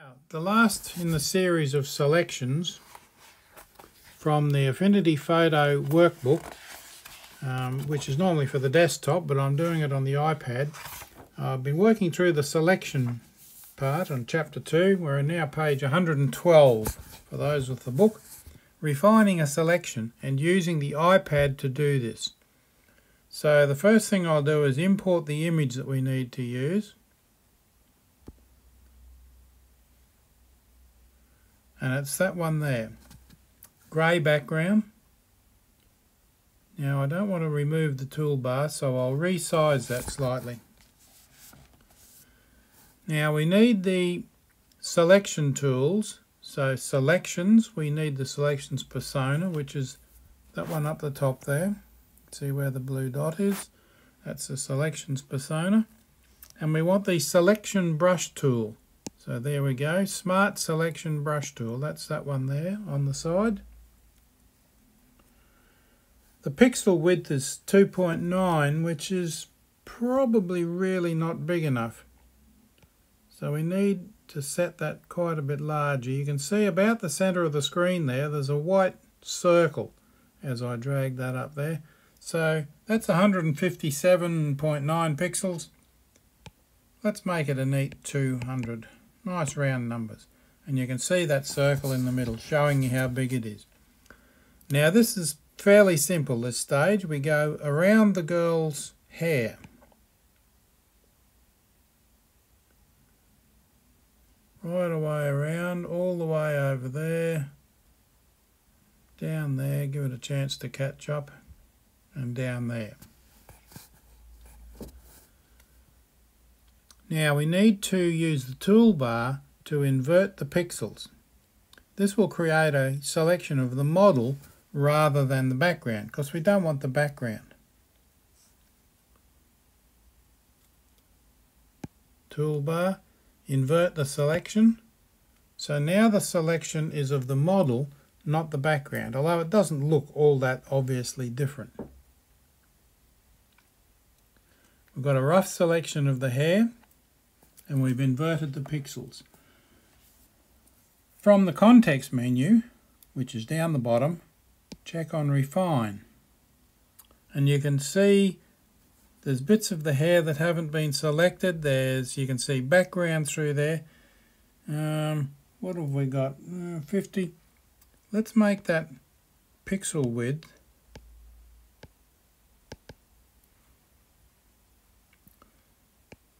Now, the last in the series of selections from the Affinity Photo workbook, um, which is normally for the desktop, but I'm doing it on the iPad. I've been working through the selection part on chapter 2. We're now page 112 for those with the book. Refining a selection and using the iPad to do this. So the first thing I'll do is import the image that we need to use. And it's that one there. Grey background. Now I don't want to remove the toolbar so I'll resize that slightly. Now we need the selection tools. So selections, we need the selections persona, which is that one up the top there. See where the blue dot is? That's the selections persona. And we want the selection brush tool. So there we go, Smart Selection Brush Tool. That's that one there on the side. The pixel width is 2.9, which is probably really not big enough. So we need to set that quite a bit larger. You can see about the center of the screen there, there's a white circle as I drag that up there. So that's 157.9 pixels. Let's make it a neat 200. Nice round numbers. And you can see that circle in the middle showing you how big it is. Now this is fairly simple this stage. We go around the girl's hair. right away around, all the way over there, down there, give it a chance to catch up, and down there. Now we need to use the toolbar to invert the pixels. This will create a selection of the model rather than the background because we don't want the background. Toolbar invert the selection. So now the selection is of the model, not the background, although it doesn't look all that obviously different. We've got a rough selection of the hair and we've inverted the pixels. From the context menu, which is down the bottom, check on refine. And you can see there's bits of the hair that haven't been selected. There's, you can see background through there. Um, what have we got? Uh, 50. Let's make that pixel width.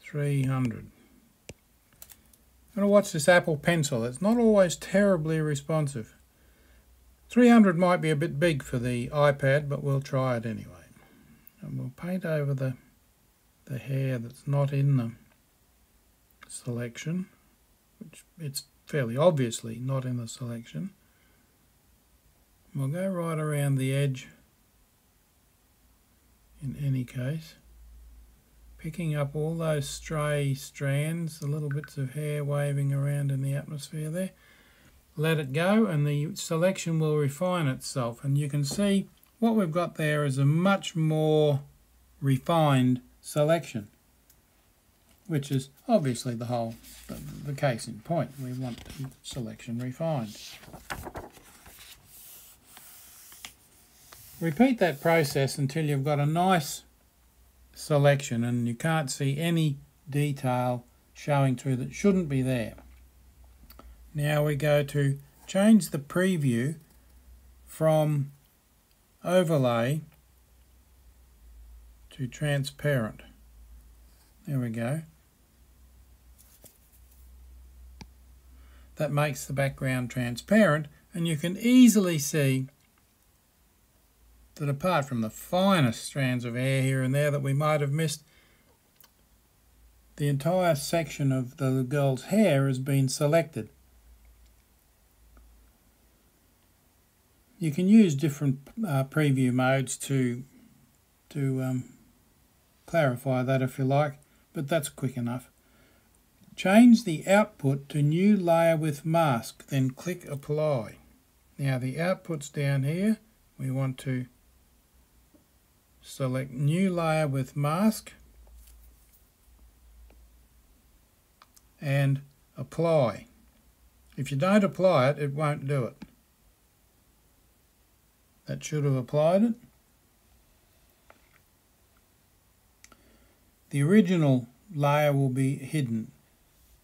Three hundred. I'm going to watch this Apple Pencil. It's not always terribly responsive. 300 might be a bit big for the iPad, but we'll try it anyway and we'll paint over the the hair that's not in the selection which it's fairly obviously not in the selection we'll go right around the edge in any case picking up all those stray strands the little bits of hair waving around in the atmosphere there let it go and the selection will refine itself and you can see what we've got there is a much more refined selection, which is obviously the whole the, the case in point. We want selection refined. Repeat that process until you've got a nice selection and you can't see any detail showing through that shouldn't be there. Now we go to change the preview from overlay to transparent. There we go. That makes the background transparent and you can easily see that apart from the finest strands of hair here and there that we might have missed, the entire section of the girl's hair has been selected. You can use different uh, preview modes to to um, clarify that if you like, but that's quick enough. Change the output to new layer with mask, then click apply. Now the output's down here. We want to select new layer with mask and apply. If you don't apply it, it won't do it. That should have applied it. The original layer will be hidden.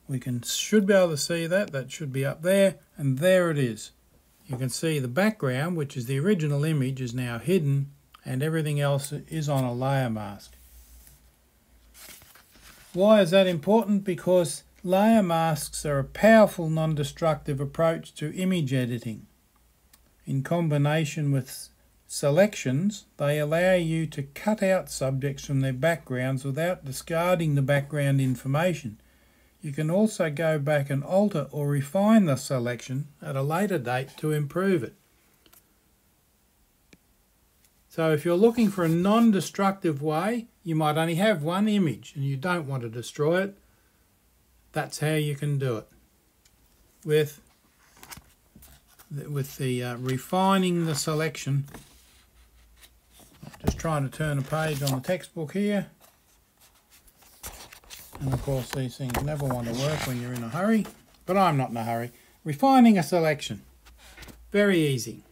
We can should be able to see that. That should be up there. And there it is. You can see the background, which is the original image, is now hidden and everything else is on a layer mask. Why is that important? Because layer masks are a powerful non-destructive approach to image editing. In combination with selections, they allow you to cut out subjects from their backgrounds without discarding the background information. You can also go back and alter or refine the selection at a later date to improve it. So if you're looking for a non-destructive way, you might only have one image and you don't want to destroy it. That's how you can do it with with the uh, refining the selection. Just trying to turn a page on the textbook here. And of course these things never want to work when you're in a hurry, but I'm not in a hurry. Refining a selection. Very easy.